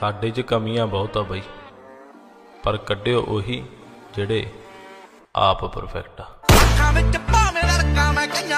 ਸਾਡੇ 'ਚ ਕਮੀਆਂ ਬਹੁਤ ਆ ਬਈ। ਪਰ ਕੱਢਿਓ ਉਹੀ ਜਿਹੜੇ ਆਪ ਪਰਫੈਕਟ ਆ।